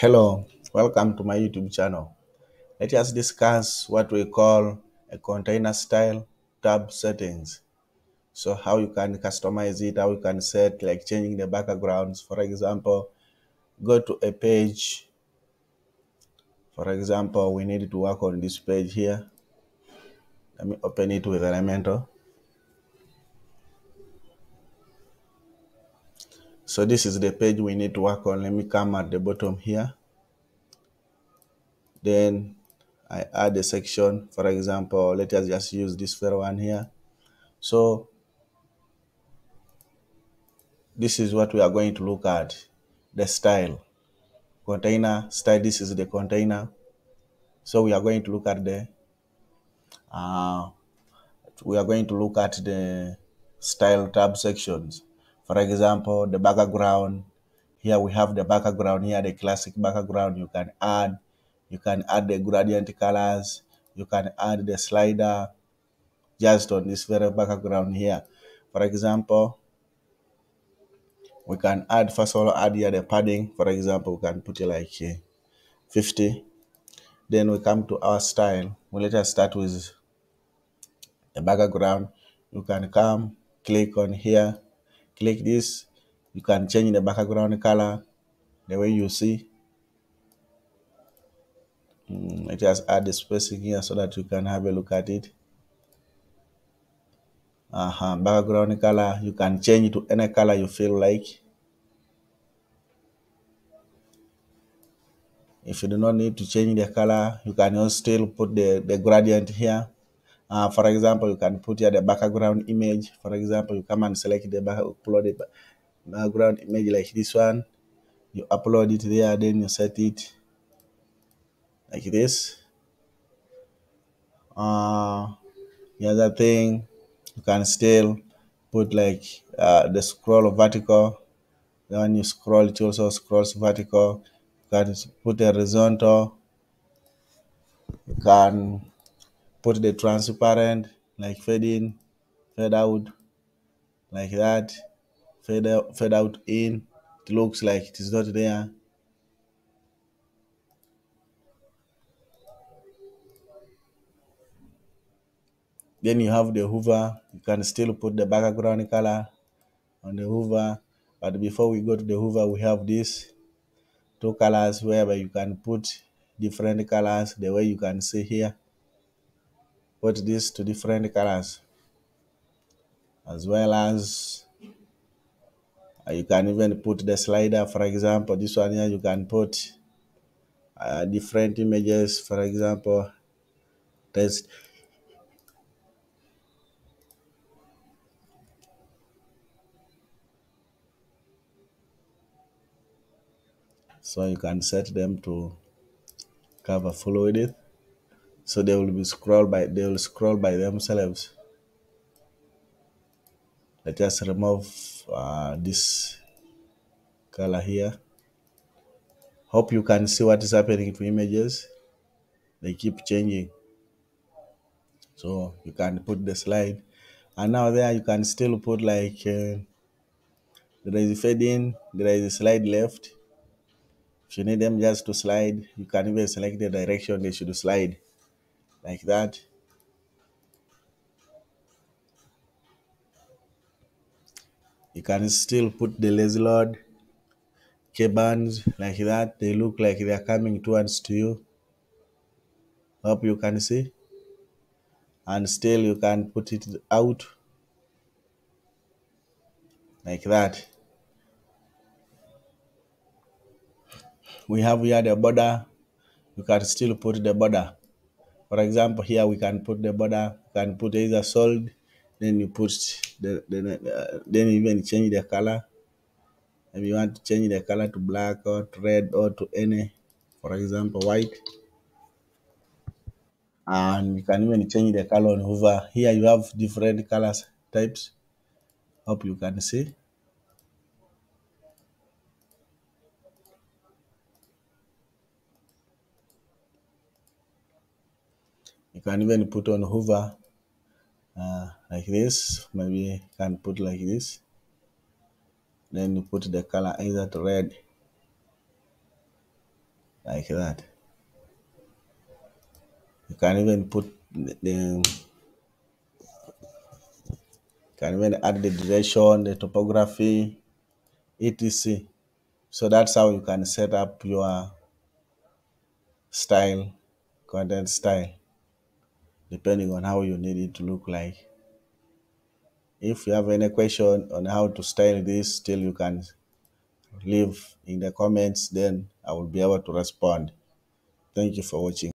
Hello, welcome to my YouTube channel. Let us discuss what we call a container style tab settings. So how you can customize it, how you can set like changing the backgrounds. For example, go to a page. For example, we need to work on this page here. Let me open it with Elementor. So this is the page we need to work on. Let me come at the bottom here. Then I add a section. For example, let us just use this first one here. So this is what we are going to look at. The style. Container style, this is the container. So we are going to look at the uh, we are going to look at the style tab sections. For example, the background. Here we have the background here, the classic background. You can add, you can add the gradient colors. You can add the slider just on this very background here. For example, we can add first of all add here the padding. For example, we can put it like uh, 50. Then we come to our style. We let us start with the background. You can come click on here click this you can change the background color the way you see. Mm, let us add the spacing here so that you can have a look at it. Uh -huh. background color you can change to any color you feel like. If you do not need to change the color you can still put the the gradient here uh, for example you can put here the background image. For example you come and select the upload the background image like this one. You upload it there then you set it like this. Uh the other thing you can still put like uh, the scroll vertical. Then you scroll it also scrolls vertical. You can put a horizontal. You can put the transparent like fade in fade out like that fade out, fade out in it looks like it is not there. Then you have the hover you can still put the background color on the hover but before we go to the hover we have this two colors whereby you can put different colors the way you can see here put this to different colors as well as uh, you can even put the slider for example this one here you can put uh, different images for example test so you can set them to cover full with it so they will be scroll by they will scroll by themselves. Let us remove uh, this color here. Hope you can see what is happening to images. They keep changing. So you can put the slide. And now there you can still put like uh, there is a fade in there is a slide left. If you need them just to slide you can even select the direction they should slide like that you can still put the lazy Ken Burns like that. They look like they are coming towards to you. Hope you can see. And still you can put it out like that. We have here the border. You can still put the border for example here we can put the border you can put either solid then you put the, the uh, then you even change the color. If you want to change the color to black or to red or to any for example white. And you can even change the color on hover here you have different colors types. Hope you can see you can even put on hover uh, like this maybe you can put like this then you put the color either to red like that. You can even put the, can even add the duration, the topography, etc. So that's how you can set up your style, content style, depending on how you need it to look like. If you have any question on how to style this, still you can leave in the comments, then I will be able to respond. Thank you for watching.